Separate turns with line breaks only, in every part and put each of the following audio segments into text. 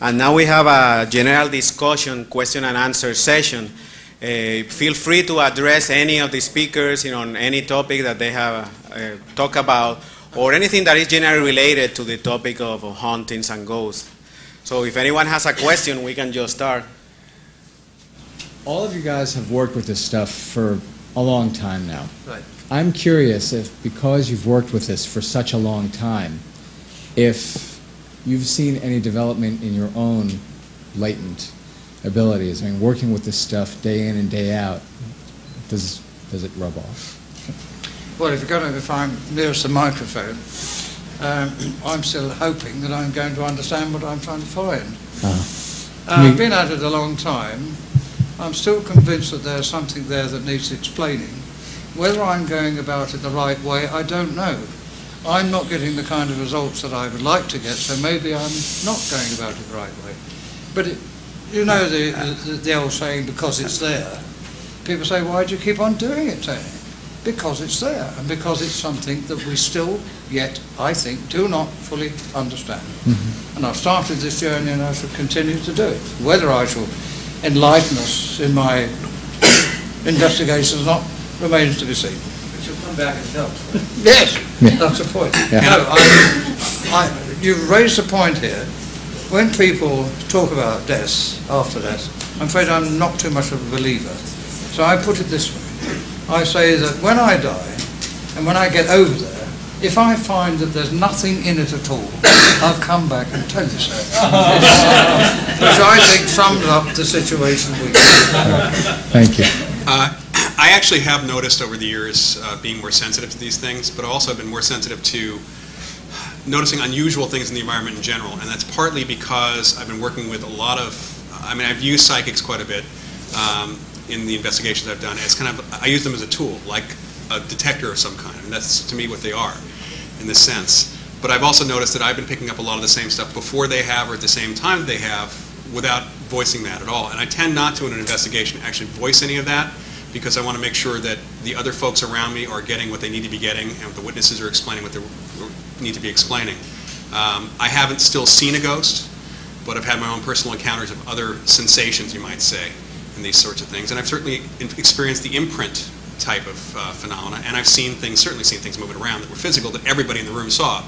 And now we have a general discussion, question and answer session. Uh, feel free to address any of the speakers you know, on any topic that they have uh, talked about or anything that is generally related to the topic of hauntings and ghosts. So if anyone has a question, we can just start.
All of you guys have worked with this stuff for a long time now.
Right.
I'm curious if, because you've worked with this for such a long time, if you've seen any development in your own latent abilities. I mean, working with this stuff day in and day out, does, does it rub off?
Well, if you're going to, if I'm nearest the microphone, um, I'm still hoping that I'm going to understand what I'm trying to find.
Uh,
I've been at it a long time. I'm still convinced that there's something there that needs explaining. Whether I'm going about it the right way, I don't know. I'm not getting the kind of results that I would like to get, so maybe I'm not going about it the right way. But it, you know the, the, the old saying, because it's there. People say, why do you keep on doing it, Tony? Because it's there, and because it's something that we still yet, I think, do not fully understand. Mm-hmm. And I've started this journey and I shall continue to do it. Whether I shall enlighten us in my investigations or not remains to be seen.
But you'll come back and tell us.
Yes,
Yeah.
that's the point.
Yeah.
No, I, I, you've raised a point here. When people talk about death, after death, I'm afraid I'm not too much of a believer. So I put it this way. I say that when I die, and when I get over there, if I find that there's nothing in it at all, I'll come back and tell you so. Which I think sums up the situation we
Thank you.
Uh, I actually have noticed over the years uh, being more sensitive to these things, but also I've been more sensitive to noticing unusual things in the environment in general, and that's partly because I've been working with a lot of, I mean, I've used psychics quite a bit um, in the investigations I've done. It's kind of, I use them as a tool, like a detector of some kind, and that's to me what they are in this sense. But I've also noticed that I've been picking up a lot of the same stuff before they have or at the same time they have without voicing that at all. And I tend not to in an investigation actually voice any of that because I want to make sure that the other folks around me are getting what they need to be getting and the witnesses are explaining what they need to be explaining. Um, I haven't still seen a ghost, but I've had my own personal encounters of other sensations, you might say, and these sorts of things. And I've certainly experienced the imprint type of uh, phenomena, and I've seen things, certainly seen things moving around that were physical that everybody in the room saw,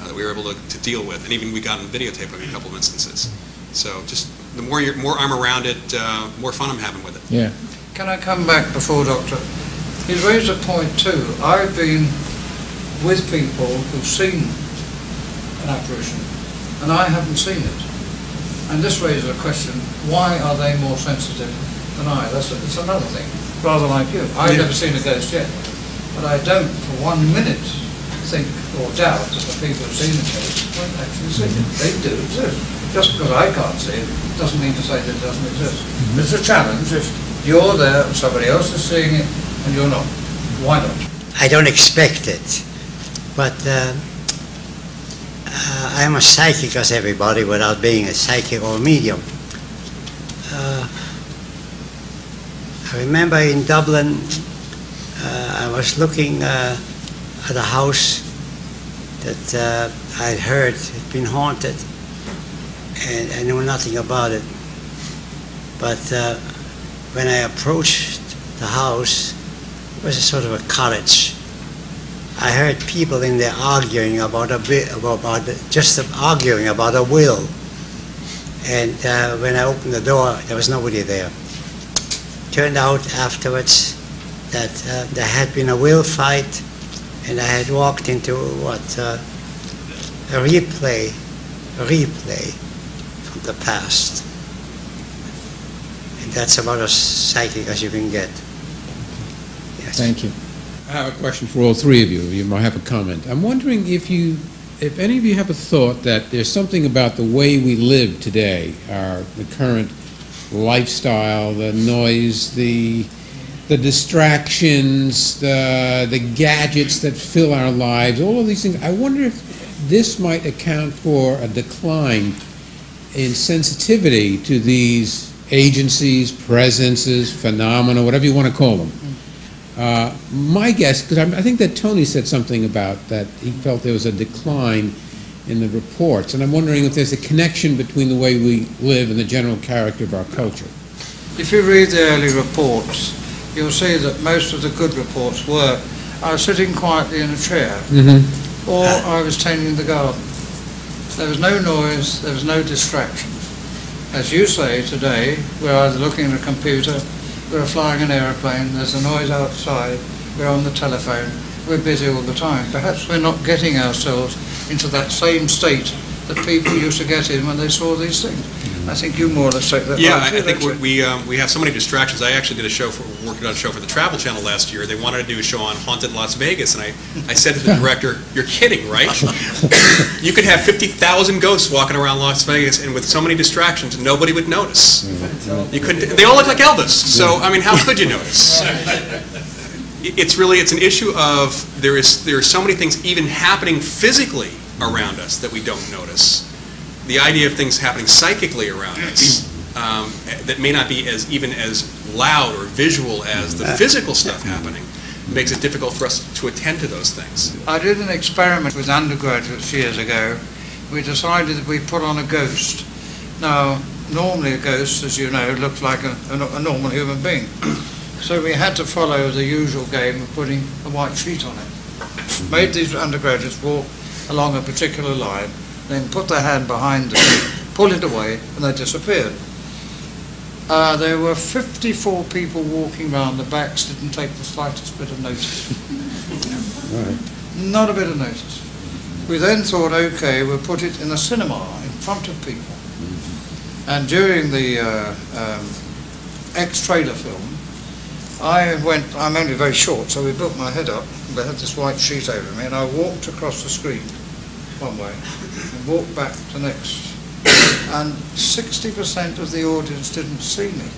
uh, that we were able to, to deal with, and even we got on videotape in a couple of instances. So just the more you're, more I'm around it, uh, more fun I'm having with it.
Yeah.
Can I come back before Doctor? He's raised a point too. I've been with people who've seen an apparition, and I haven't seen it. And this raises a question, why are they more sensitive than I? That's, it's another thing, rather like you. I've
Yeah.
never seen a ghost yet, but I don't for one minute think or doubt that the people who've seen the ghost won't actually see it. They do exist. Just because I can't see it doesn't mean to say that it doesn't exist. It's a challenge if you're there and somebody else is seeing it and you're not. Why not?
I don't expect it, but uh, uh, I'm a psychic as everybody without being a psychic or a medium. Uh, I remember in Dublin, uh, I was looking uh, at a house that uh, I'd heard had been haunted, and I knew nothing about it. But when I approached the house, it was a sort of a cottage. I heard people in there arguing about a about just arguing about a will. And uh, when I opened the door, there was nobody there. Turned out afterwards that uh, there had been a will fight, and I had walked into what uh, a replay, a replay from the past. And that's about as psychic as you can get. Yes.
Thank you.
I have a question for all three of you. You might have a comment. I'm wondering if you, if any of you have a thought that there's something about the way we live today, our the current lifestyle, the noise, the the distractions, the the gadgets that fill our lives, all of these things. I wonder if this might account for a decline in sensitivity to these agencies, presences, phenomena, whatever you want to call them. Uh, My guess, because I think that Tony said something about that he felt there was a decline in the reports, and I'm wondering if there's a connection between the way we live and the general character of our culture.
If you read the early reports, you'll see that most of the good reports were I was sitting quietly in a chair
Mm-hmm.
or I was tending the garden. There was no noise, there was no distraction. As you say today, we're either looking at a computer, we're flying an aeroplane, there's a noise outside, we're on the telephone, we're busy all the time. Perhaps we're not getting ourselves into that same state that people used to get in when they saw these things. I think you more or less take that
Yeah, I I think we- we, um, we have so many distractions. I actually did a show for, working on a show for the Travel Channel last year. They wanted to do a show on haunted Las Vegas, and I, I said to the director, "You're kidding, right? You could have 50,000 ghosts walking around Las Vegas, and with so many distractions, nobody would notice. You couldn't, they all look like Elvis, so, I mean, how could you notice? It's really, it's an issue of, there is, there are so many things even happening physically around us that we don't notice. The idea of things happening psychically around us um, that may not be as, even as loud or visual as the physical stuff happening, makes it difficult for us to attend to those things.
I did an experiment with undergraduates years ago. We decided that we put on a ghost. Now, normally a ghost, as you know, looks like a, a, a normal human being. So we had to follow the usual game of putting a white sheet on it. Made these undergraduates walk along a particular line, then put their hand behind them, pull it away, and they disappeared. Uh, there were 54 people walking round, the backs didn't take the slightest bit of notice. Not a bit of notice. We then thought, okay, we'll put it in a cinema in front of people. And during the uh, um, ex-trailer film, I went, I'm only very short, so we built my head up, I had this white sheet over me, and I walked across the screen one way, walked back the next. And 60% of the audience didn't see me.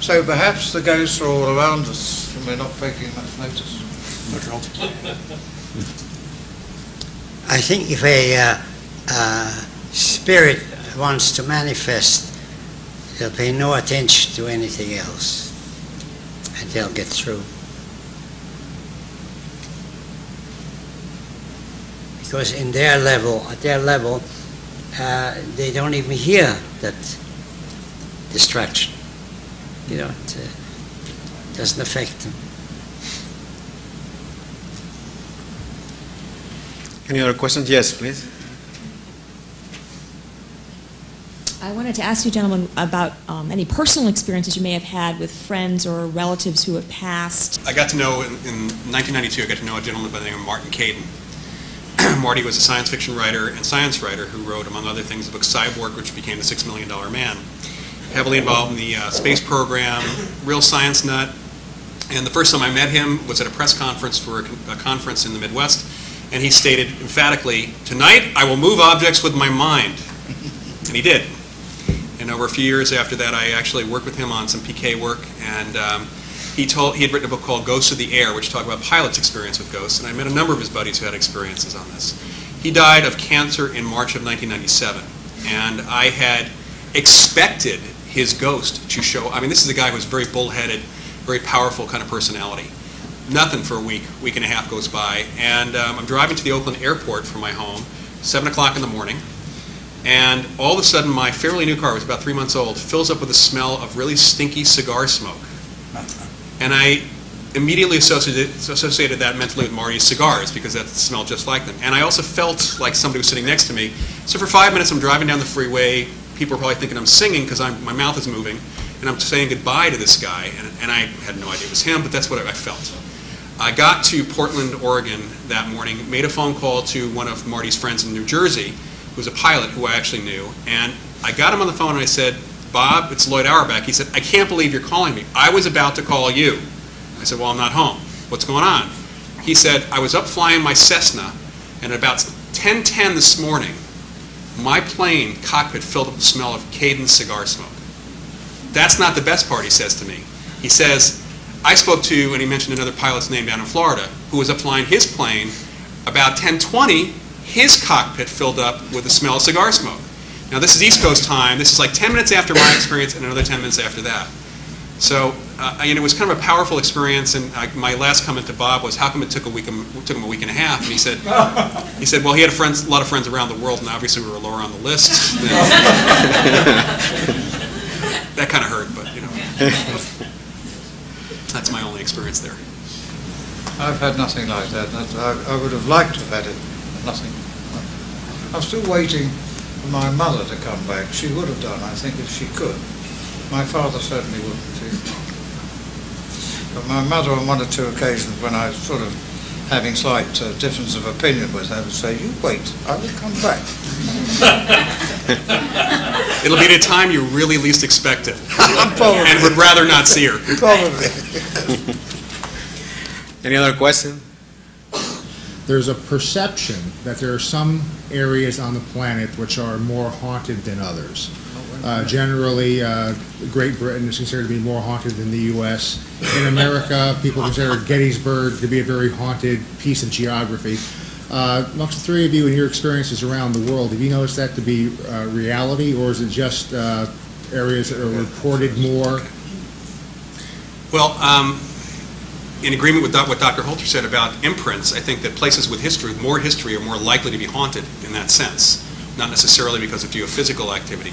So perhaps the ghosts are all around us, and we're not taking much notice.
I think if a uh, uh, spirit wants to manifest, they'll pay no attention to anything else, and they'll get through. Because in their level, at their level, uh, they don't even hear that distraction. You know, it uh, doesn't affect them.
Any other questions? Yes, please.
I wanted to ask you, gentlemen, about um, any personal experiences you may have had with friends or relatives who have passed.
I got to know, in, in 1992, I got to know a gentleman by the name of Martin Caidin. Marty was a science fiction writer and science writer who wrote, among other things, the book Cyborg, which became the Six Million Dollar Man. Heavily involved in the uh, space program, real science nut. And the first time I met him was at a press conference for a, con- a conference in the Midwest, and he stated emphatically, "Tonight I will move objects with my mind," and he did. And over a few years after that, I actually worked with him on some PK work, and um, he told he had written a book called Ghosts of the Air, which talked about pilots' experience with ghosts. And I met a number of his buddies who had experiences on this. He died of cancer in March of 1997, and I had expected his ghost to show. I mean, this is a guy who was very bullheaded, very powerful kind of personality. Nothing for a week, week and a half goes by, and um, I'm driving to the Oakland airport from my home, seven o'clock in the morning. And all of a sudden, my fairly new car, was about three months old, fills up with a smell of really stinky cigar smoke. And I immediately associated, associated that mentally with Marty's cigars because that smelled just like them. And I also felt like somebody was sitting next to me. So for five minutes, I'm driving down the freeway. People are probably thinking I'm singing because my mouth is moving. And I'm saying goodbye to this guy. And, and I had no idea it was him, but that's what I felt. I got to Portland, Oregon that morning, made a phone call to one of Marty's friends in New Jersey, who was a pilot who I actually knew. And I got him on the phone and I said, Bob, it's Loyd Auerbach. He said, I can't believe you're calling me. I was about to call you. I said, well, I'm not home. What's going on? He said, I was up flying my Cessna, and at about 10:10 this morning, my plane cockpit filled up with the smell of Caidin's cigar smoke. That's not the best part, he says to me. He says, I spoke to, and he mentioned another pilot's name down in Florida, who was up flying his plane. About 10:20, his cockpit filled up with the smell of cigar smoke. Now, this is East Coast time. This is like 10 minutes after my experience and another 10 minutes after that. So uh, and it was kind of a powerful experience. And I, my last comment to Bob was, "How come it took a week? It took him a week and a half?" And he said, "He said, well, he had a, friends, a lot of friends around the world, and obviously we were lower on the list." that kind of hurt, but you know, that's my only experience there.
I've had nothing like that. That- I, I would have liked to have had it, nothing. I'm still waiting for my mother to come back. She would have done, I think, if she could. My father certainly wouldn't. He- But my mother, on one or two occasions, when I was sort of having slight uh, difference of opinion with her, would say, "You wait, I will come back."
It'll be at a time you really least expect it,
Probably.
and would rather not see her.
Probably.
Any other question?
There's a perception that there are some areas on the planet which are more haunted than others. Uh, generally, uh, Great Britain is considered to be more haunted than the U.S. In America, people consider Gettysburg to be a very haunted piece of geography. Uh, amongst the three of you and your experiences around the world, have you noticed that to be uh, reality, or is it just uh, areas that are reported more?
Well, um, in agreement with what Dr. Holzer said about imprints, I think that places with history, more history, are more likely to be haunted in that sense, not necessarily because of geophysical activity.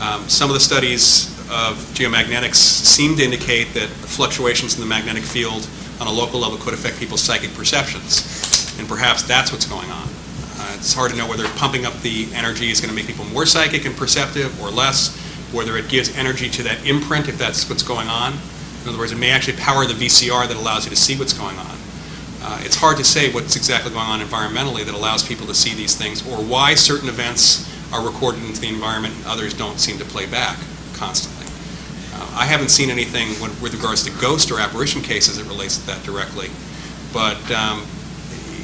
Um, Some of the studies of geomagnetics seem to indicate that fluctuations in the magnetic field on a local level could affect people's psychic perceptions, and perhaps that's what's going on. Uh, It's hard to know whether pumping up the energy is going to make people more psychic and perceptive or less, whether it gives energy to that imprint, if that's what's going on. In other words, it may actually power the VCR that allows you to see what's going on. Uh, It's hard to say what's exactly going on environmentally that allows people to see these things, or why certain events are recorded into the environment and others don't seem to play back constantly. Uh, I haven't seen anything when- with regards to ghost or apparition cases that relates to that directly, but um,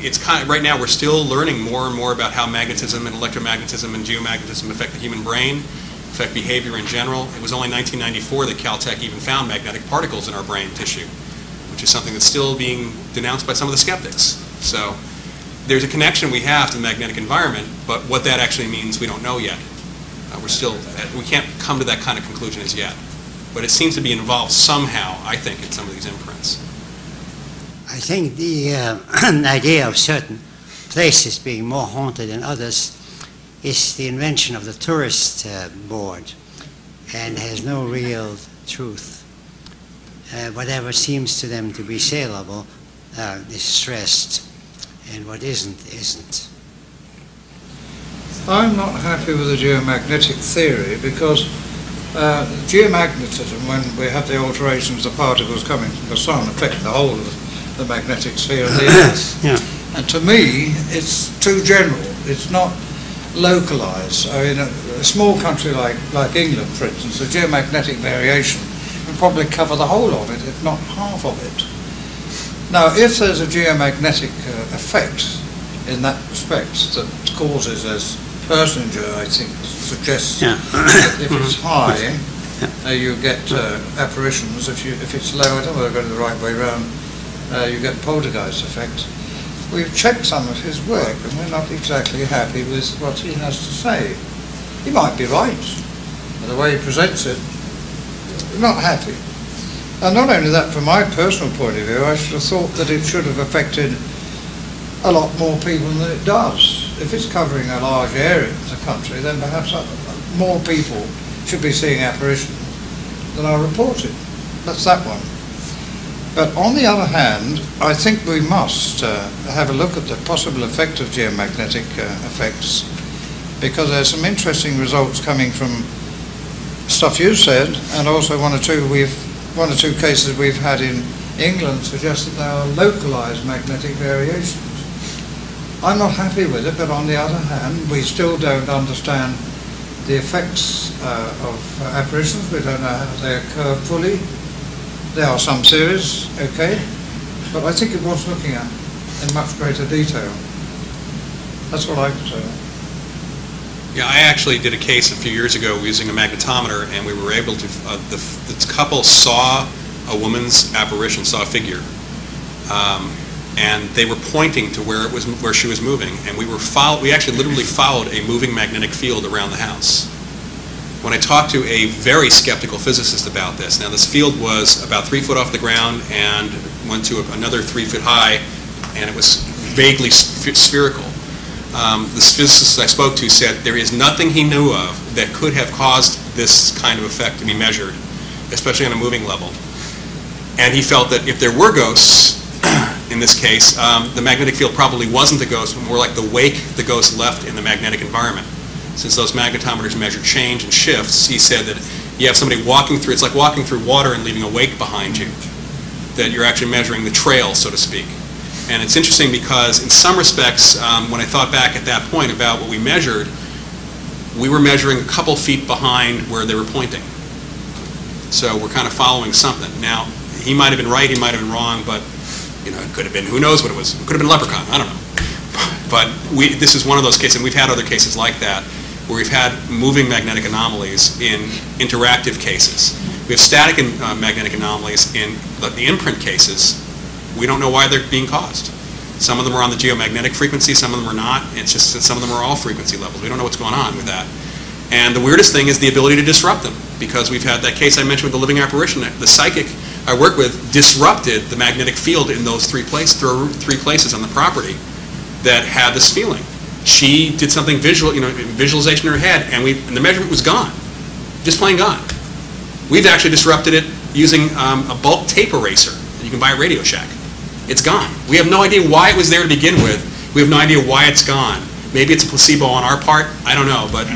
it's kind of, right now, we're still learning more and more about how magnetism and electromagnetism and geomagnetism affect the human brain, affect behavior in general. It was only 1994 that Caltech even found magnetic particles in our brain tissue, which is something that's still being denounced by some of the skeptics. So there's a connection we have to the magnetic environment, but what that actually means, we don't know yet. Uh, We're still, we can't come to that kind of conclusion as yet. But it seems to be involved somehow, I think, in some of these imprints.
I think the uh, idea of certain places being more haunted than others is the invention of the tourist uh, board and has no real truth. Uh, whatever seems to them to be saleable uh, is stressed, and what isn't, isn't.
I'm not happy with the geomagnetic theory because uh, geomagnetism, when we have the alterations of particles coming from the sun, affect the whole of the magnetic sphere of the Earth.
Yeah.
And to me, it's too general. It's not localized. I mean, a, a small country like, like England, for instance, the geomagnetic variation would probably cover the whole of it, if not half of it. Now, if there's a geomagnetic uh, effect in that respect that causes, as Persinger, I think, suggests,
Yeah.
that if it's high, uh, you get uh, apparitions. If, you, if it's low, I don't know whether I got it the right way round, uh, you get poltergeist effect. We've checked some of his work and we're not exactly happy with what he has to say. He might be right, but the way he presents it, we're not happy. And not only that, from my personal point of view, I should have thought that it should have affected a lot more people than it does. If it's covering a large area of the country, then perhaps more people should be seeing apparitions than are reported. That's that one. But on the other hand, I think we must uh, have a look at the possible effect of geomagnetic uh, effects because there's some interesting results coming from stuff you said and also one or two we've one or two cases we've had in England suggest that there are localized magnetic variations. I'm not happy with it, but on the other hand, we still don't understand the effects uh, of apparitions. We don't know how they occur fully. There are some theories, okay, but I think it was looking at in much greater detail. That's what I say.
Yeah, I actually did a case a few years ago using a magnetometer, and we were able to, uh, the, the couple saw a woman's apparition, saw a figure. Um, and they were pointing to where it was, where she was moving, and we were follow, we actually literally followed a moving magnetic field around the house. When I talked to a very skeptical physicist about this. Now, this field was about three foot off the ground and went to another three foot high, and it was vaguely sph- spherical. Um, This physicist I spoke to said there is nothing he knew of that could have caused this kind of effect to be measured, especially on a moving level. And he felt that if there were ghosts, in this case, um, the magnetic field probably wasn't the ghost, but more like the wake the ghost left in the magnetic environment. Since those magnetometers measure change and shifts, he said that you have somebody walking through, it's like walking through water and leaving a wake behind you, that you're actually measuring the trail, so to speak. And it's interesting because in some respects, um, when I thought back at that point about what we measured, we were measuring a couple feet behind where they were pointing. So we're kind of following something. Now, he might have been right, he might have been wrong, but, you know, it could have been, who knows what it was? It could have been leprechaun, I don't know. But we, this is one of those cases, and we've had other cases like that, where we've had moving magnetic anomalies in interactive cases. We have static uh, magnetic anomalies in the the imprint cases. We don't know why they're being caused. Some of them are on the geomagnetic frequency, some of them are not. It's just that some of them are all frequency levels. We don't know what's going on with that. And the weirdest thing is the ability to disrupt them, because we've had that case I mentioned with the living apparition. The psychic I work with disrupted the magnetic field in those three places, three places on the property that had this feeling. She did something visual, you know, visualization in her head, and we, and the measurement was gone, just plain gone. We've actually disrupted it using um, a bulk tape eraser that you can buy at Radio Shack. It's gone. We have no idea why it was there to begin with. We have no idea why it's gone. Maybe it's a placebo on our part. I don't know, but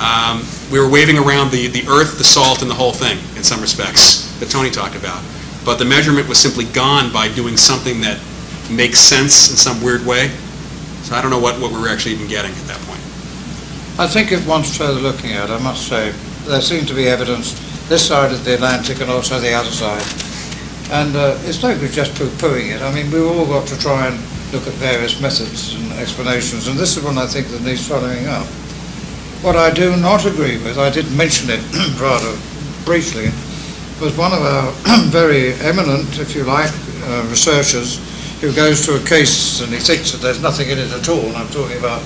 um, we were waving around the, the earth, the salt, and the whole thing in some respects that Tony talked about. But the measurement was simply gone by doing something that makes sense in some weird way. So I don't know what, what we were actually even getting at that point.
I think if one's further looking at, I must say, there seems to be evidence this side of the Atlantic and also the other side. And uh, it's no good just poo-pooing it. I mean, we've all got to try and look at various methods and explanations, and this is one I think that needs following up. What I do not agree with, I did mention it rather briefly, was one of our very eminent, if you like, uh, researchers who goes to a case and he thinks that there's nothing in it at all, and I'm talking about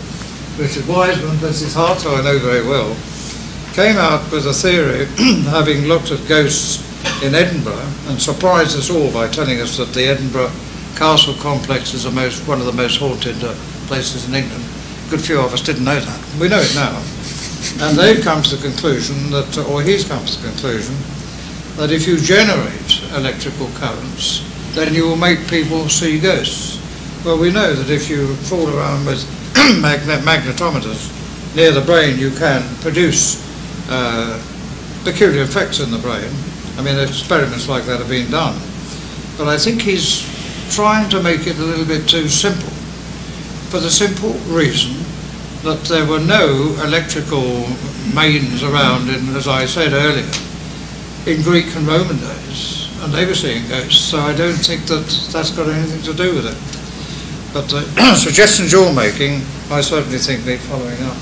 Richard Wiseman, bless his heart, who I know very well, came out with a theory, having looked at ghosts in Edinburgh, and surprised us all by telling us that the Edinburgh Castle complex is most, one of the most haunted uh, places in England. A good few of us didn't know that. We know it now. And they've come to the conclusion that, or he's come to the conclusion, that if you generate electrical currents, then you will make people see ghosts. Well, we know that if you fool around with magnet magnetometers near the brain, you can produce uh, peculiar effects in the brain. I mean, experiments like that have been done. But I think he's trying to make it a little bit too simple, for the simple reason that there were no electrical mains around, in, as I said earlier, in Greek and Roman days and they were seeing ghosts, so I don't think that that's got anything to do with it. But the suggestions you're making, I certainly think need following up.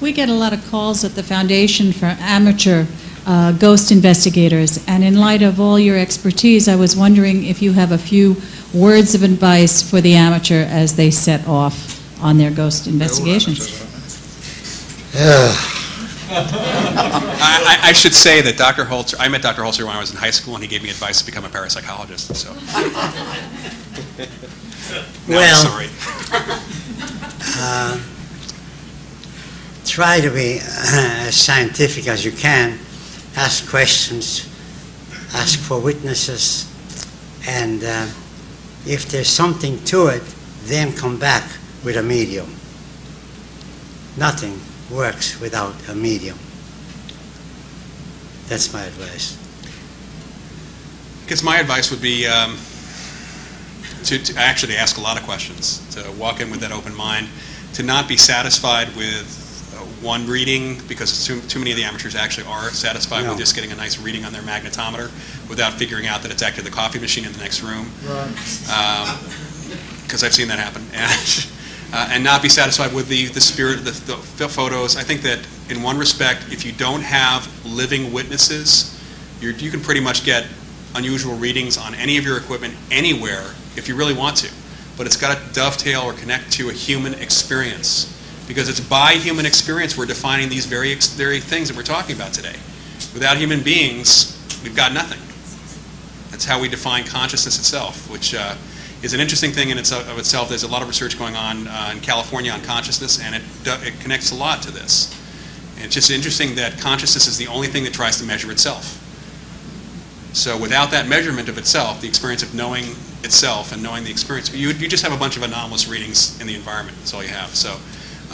We get a lot of calls at the foundation for amateur uh, ghost investigators, and in light of all your expertise, I was wondering if you have a few words of advice for the amateur as they set off on their ghost investigations.
I, I, should say that Dr. Holzer, I met Dr. Holzer when I was in high school, and he gave me advice to become a parapsychologist. So,
well,
sorry.
Uh, try to be uh, as scientific as you can. Ask questions. Ask for witnesses, and uh, if there's something to it, then come back with a medium. Nothing works without a medium. That's my advice.
I guess my advice would be um, to, to, actually ask a lot of questions, to walk in with that open mind, to not be satisfied with uh, one reading, because too, too, many of the amateurs actually are satisfied no. with just getting a nice reading on their magnetometer without figuring out that it's actually the coffee machine in the next room. Because um, I've seen that happen. And uh, and not be satisfied with the, the spirit of the, the, photos. I think that in one respect, if you don't have living witnesses, you can pretty much get unusual readings on any of your equipment anywhere if you really want to. But it's got to dovetail or connect to a human experience. Because it's by human experience we're defining these very, very things that we're talking about today. Without human beings, we've got nothing. That's how we define consciousness itself, which uh, is an interesting thing in its, of itself. There's a lot of research going on uh, in California on consciousness, and it, it connects a lot to this. And it's just interesting that consciousness is the only thing that tries to measure itself. So without that measurement of itself, the experience of knowing itself and knowing the experience, you, you just have a bunch of anomalous readings in the environment. That's all you have. So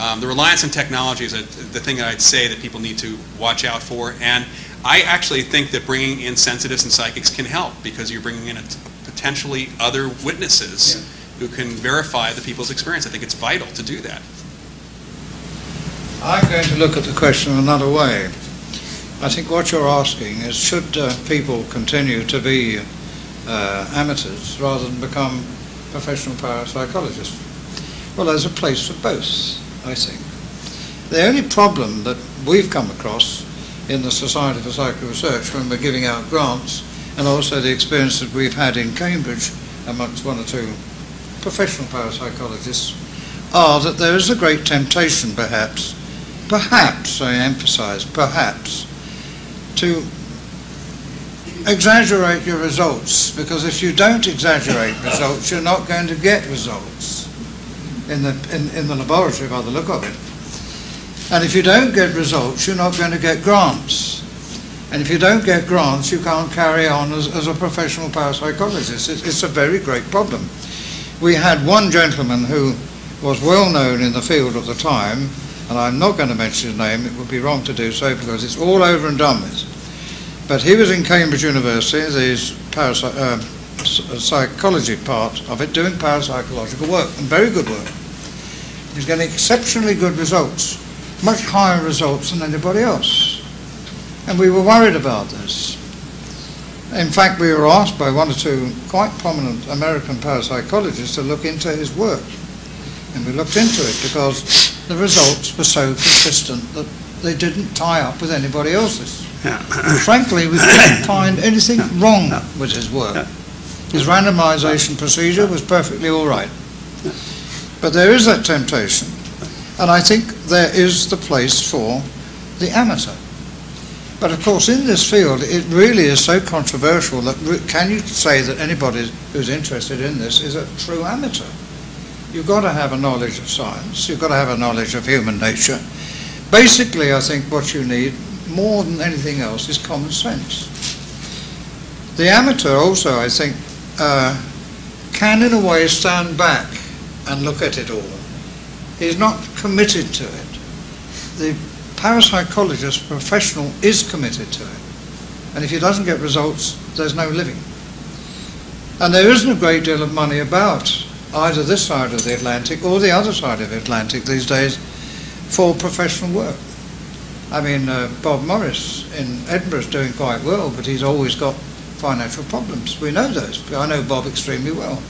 um, the reliance on technology is a, the thing I'd say that people need to watch out for. And I actually think that bringing in sensitives and psychics can help because you're bringing in a potentially other witnesses who can verify the people's experience. I think it's vital to do that.
I'm going to look at the question another way. I think what you're asking is should uh, people continue to be uh, amateurs rather than become professional parapsychologists? Well, there's a place for both, I think. The only problem that we've come across in the Society for Psychical Research when we're giving out grants, and also the experience that we've had in Cambridge amongst one or two professional parapsychologists, are that there is a great temptation, perhaps, perhaps, I emphasize, perhaps, to exaggerate your results, because if you don't exaggerate results, you're not going to get results in the, in, in the laboratory by the look of it. And if you don't get results, you're not going to get grants. And if you don't get grants, you can't carry on as, as a professional parapsychologist. It's, it's a very great problem. We had one gentleman who was well known in the field at the time, and I'm not going to mention his name, it would be wrong to do so because it's all over and done with. But he was in Cambridge University, the parapsy- uh, psychology part of it, doing parapsychological work, and very good work. He's getting exceptionally good results, much higher results than anybody else. And we were worried about this. In fact, we were asked by one or two quite prominent American parapsychologists to look into his work. And we looked into it because the results were so consistent that they didn't tie up with anybody else's. Frankly, we couldn't find anything wrong with his work. His randomization procedure was perfectly all right. But there is that temptation, and I think there is the place for the amateur. But of course, in this field, it really is so controversial that can you say that anybody who's interested in this is a true amateur? You've got to have a knowledge of science, you've got to have a knowledge of human nature. Basically, I think what you need more than anything else is common sense. The amateur also, I think, uh, can in a way stand back and look at it all. He's not committed to it. The parapsychologist professional is committed to it. And if he doesn't get results, there's no living. And there isn't a great deal of money about either this side of the Atlantic or the other side of the Atlantic these days for professional work. I mean, uh, Bob Morris in Edinburgh is doing quite well, but he's always got financial problems. We know those. I know Bob extremely well.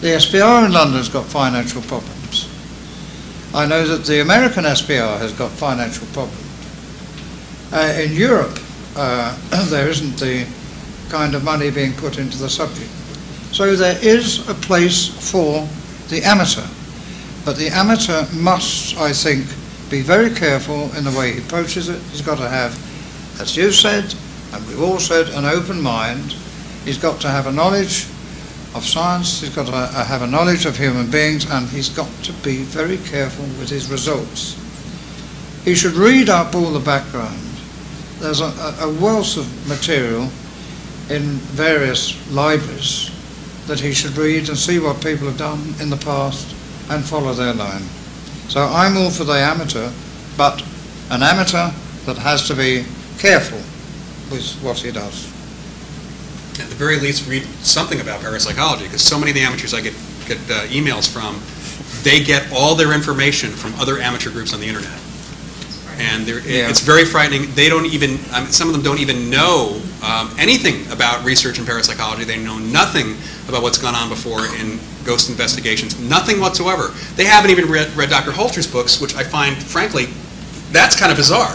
The SPR in London's got financial problems. I know that the American SPR has got financial problems. Uh, in Europe, uh, there isn't the kind of money being put into the subject. So there is a place for the amateur. But the amateur must, I think, be very careful in the way he approaches it. He's got to have, as you've said, and we've all said, an open mind. He's got to have a knowledge of science, he's got to uh, have a knowledge of human beings, and he's got to be very careful with his results. He should read up all the background. There's a, a wealth of material in various libraries that he should read and see what people have done in the past and follow their line. So I'm all for the amateur, but an amateur that has to be careful with what he does.
At the very least, read something about parapsychology, because so many of the amateurs I get, get uh, emails from, they get all their information from other amateur groups on the internet. And
Yeah.
it's very frightening. They don't even, I mean, some of them don't even know um, anything about research in parapsychology. They know nothing about what's gone on before in ghost investigations, nothing whatsoever. They haven't even read, read Dr. Holzer's books, which I find, frankly, that's kind of bizarre,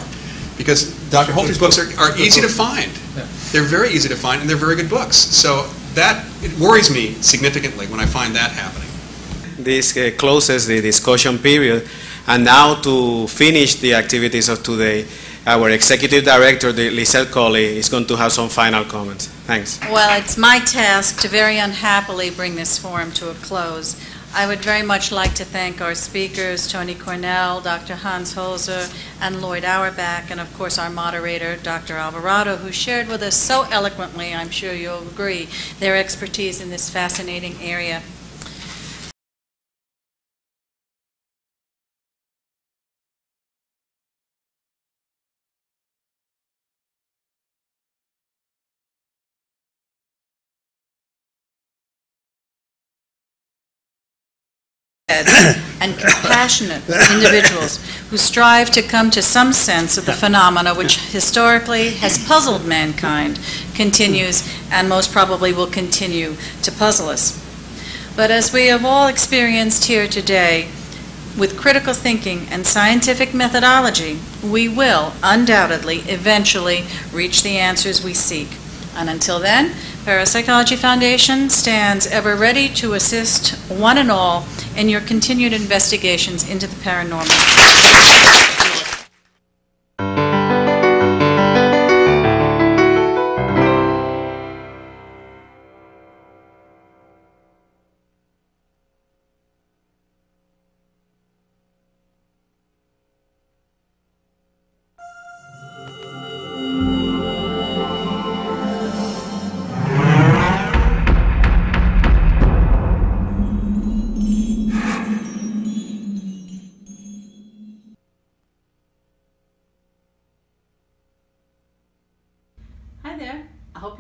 because Dr. Holzer's books are, are easy to find. They're very easy to find, and they're very good books. So that, it worries me significantly when I find that happening.
This uh, closes the discussion period. And now to finish the activities of today, our Executive Director, the- Lisette Coly, is going to have some final comments. Thanks.
Well, it's my task to very unhappily bring this forum to a close. I would very much like to thank our speakers, Tony Cornell, Dr. Hans Holzer, and Loyd Auerbach, and of course our moderator, Dr. Alvarado, who shared with us so eloquently, I'm sure you'll agree, their expertise in this fascinating area. And compassionate individuals who strive to come to some sense of the phenomena which historically has puzzled mankind, continues, and most probably will continue to puzzle us. But as we have all experienced here today, with critical thinking and scientific methodology, we will undoubtedly eventually reach the answers we seek. And until then, Parapsychology Foundation stands ever ready to assist one and all in your continued investigations into the paranormal.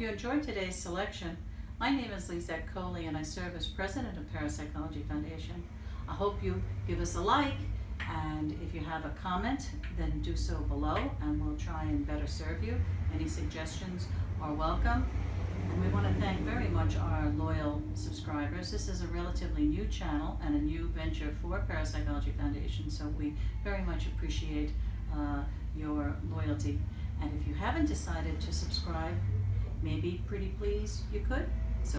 You enjoyed today's selection. My name is Lisette Coly and I serve as president of Parapsychology Foundation. I hope you give us a like and if you have a comment, then do so below and we'll try and better serve you. Any suggestions are welcome. And we want to thank very much our loyal subscribers. This is a relatively new channel and a new venture for Parapsychology Foundation, so we very much appreciate uh, your loyalty. And if you haven't decided to subscribe, maybe pretty please you could. So